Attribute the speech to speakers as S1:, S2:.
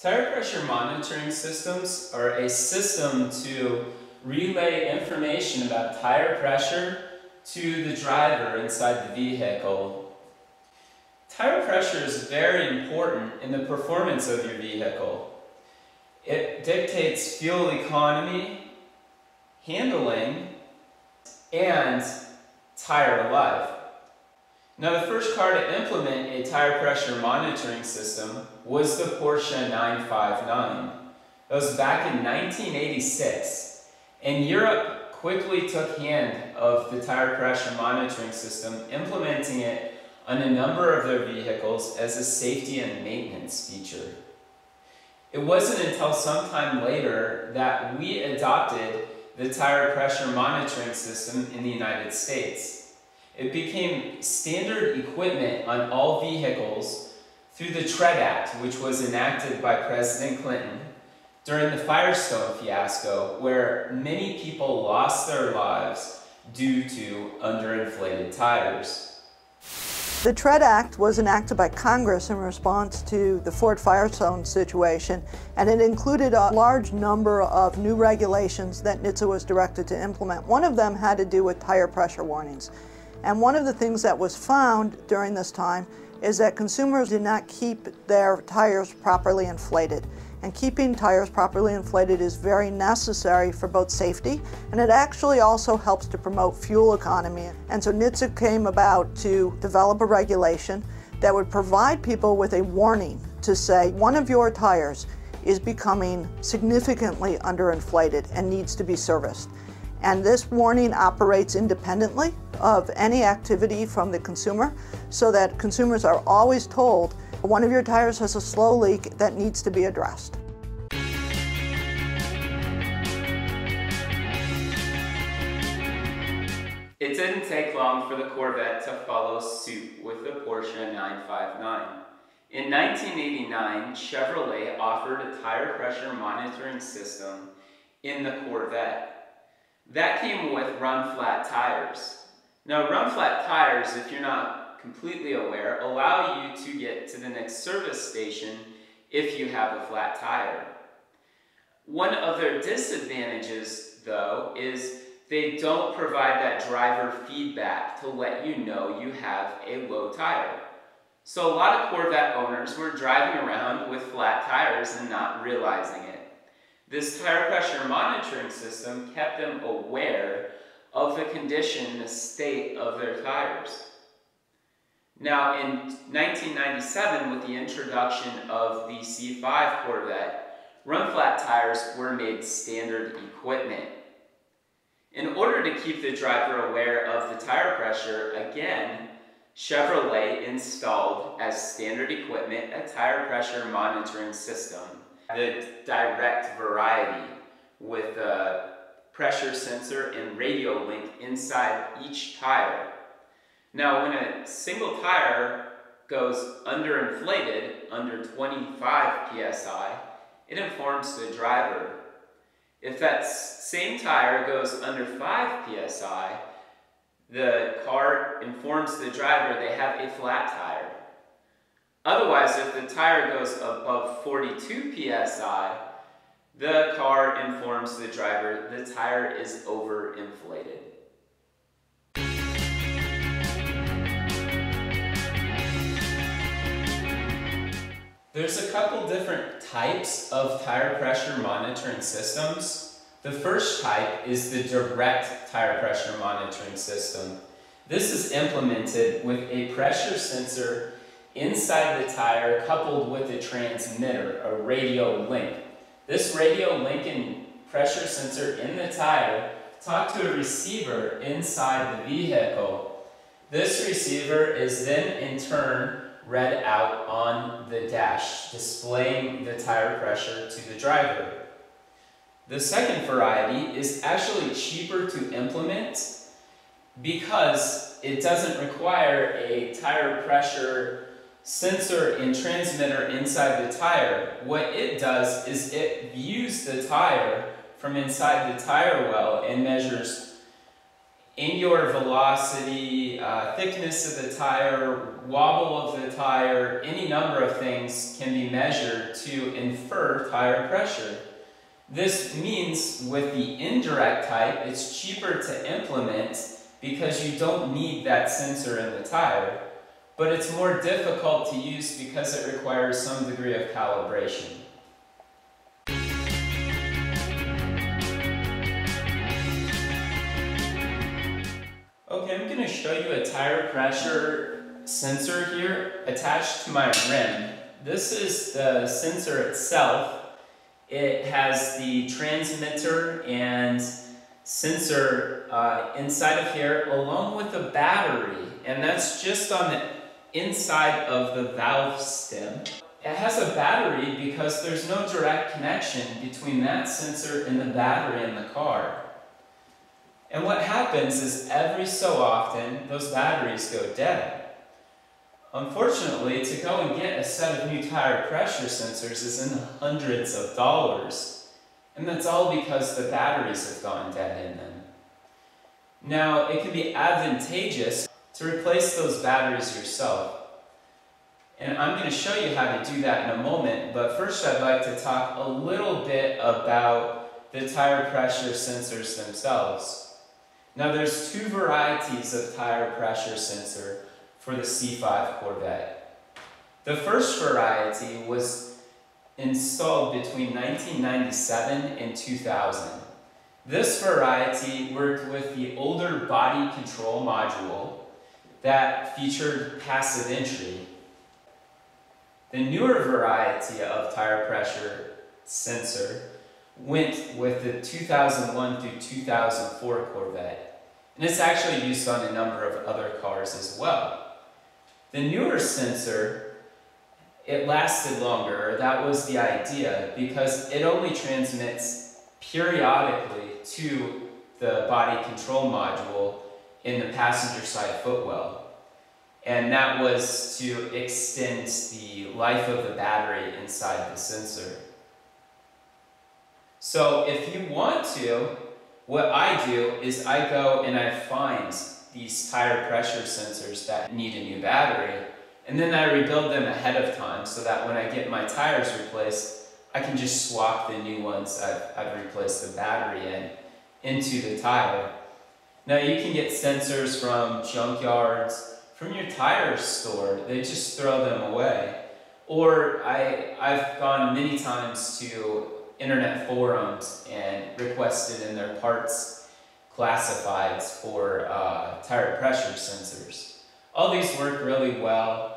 S1: Tire pressure monitoring systems are a system to relay information about tire pressure to the driver inside the vehicle. Tire pressure is very important in the performance of your vehicle. It dictates fuel economy, handling, and tire life. Now the first car to implement a tire pressure monitoring system was the Porsche 959. That was back in 1986. And Europe quickly took hand of the tire pressure monitoring system, implementing it on a number of their vehicles as a safety and maintenance feature. It wasn't until sometime later that we adopted the tire pressure monitoring system in the United States. It became standard equipment on all vehicles through the TREAD Act, which was enacted by President Clinton during the Firestone fiasco, where many people lost their lives due to underinflated tires.
S2: The TREAD Act was enacted by Congress in response to the Ford Firestone situation, and it included a large number of new regulations that NHTSA was directed to implement. One of them had to do with tire pressure warnings. And one of the things that was found during this time is that consumers did not keep their tires properly inflated. And keeping tires properly inflated is very necessary for both safety and it actually also helps to promote fuel economy. And so NHTSA came about to develop a regulation that would provide people with a warning to say one of your tires is becoming significantly underinflated and needs to be serviced. And this warning operates independently of any activity from the consumer so that consumers are always told one of your tires has a slow leak that needs to be addressed.
S1: It didn't take long for the Corvette to follow suit with the Porsche 959. In 1989, Chevrolet offered a tire pressure monitoring system in the Corvette. That came with run flat tires. Now run flat tires, if you're not completely aware, allow you to get to the next service station if you have a flat tire. One of their disadvantages, though, is they don't provide that driver feedback to let you know you have a low tire. So a lot of Corvette owners were driving around with flat tires and not realizing it. This tire pressure monitoring system kept them aware of the condition, the state of their tires. Now, in 1997, with the introduction of the C5 Corvette, run flat tires were made standard equipment. In order to keep the driver aware of the tire pressure, again, Chevrolet installed as standard equipment a tire pressure monitoring system, the direct variety with a pressure sensor and radio link inside each tire. Now when a single tire goes underinflated, under 25 psi, it informs the driver. If that same tire goes under 5 psi, the car informs the driver they have a flat tire. Otherwise, if the tire goes above 42 psi, the car informs the driver the tire is overinflated. There's a couple different types of tire pressure monitoring systems. The first type is the direct tire pressure monitoring system. This is implemented with a pressure sensor inside the tire coupled with a transmitter, a radio link. This radio link and pressure sensor in the tire talk to a receiver inside the vehicle. This receiver is then in turn read out on the dash, displaying the tire pressure to the driver. The second variety is actually cheaper to implement because it doesn't require a tire pressure sensor and transmitter inside the tire, what it does is it views the tire from inside the tire well and measures angular velocity, uh, thickness of the tire, wobble of the tire, any number of things can be measured to infer tire pressure. This means with the indirect type, it's cheaper to implement because you don't need that sensor in the tire, but it's more difficult to use because it requires some degree of calibration. Okay, I'm going to show you a tire pressure sensor here attached to my rim. This is the sensor itself. It has the transmitter and sensor uh, inside of here along with a battery and that's just on the inside of the valve stem. It has a battery because there's no direct connection between that sensor and the battery in the car. And what happens is every so often those batteries go dead. Unfortunately, to go and get a set of new tire pressure sensors is in the hundreds of dollars. And that's all because the batteries have gone dead in them. Now, it can be advantageous to replace those batteries yourself. And I'm going to show you how to do that in a moment, but first I'd like to talk a little bit about the tire pressure sensors themselves. Now there's two varieties of tire pressure sensor for the C5 Corvette. The first variety was installed between 1997 and 2000. This variety worked with the older body control module that featured passive entry. The newer variety of tire pressure sensor went with the 2001 through 2004 Corvette, and it's actually used on a number of other cars as well. The newer sensor it lasted longer. That was the idea because it only transmits periodically to the body control module in the passenger side footwell. And that was to extend the life of the battery inside the sensor. So if you want to, what I do is I go and I find these tire pressure sensors that need a new battery and then I rebuild them ahead of time so that when I get my tires replaced, I can just swap the new ones I've, I've replaced the battery in into the tire. Now you can get sensors from junkyards, from your tire store. They just throw them away. Or I, I've gone many times to internet forums and requested in their parts classifieds for uh, tire pressure sensors. All these work really well.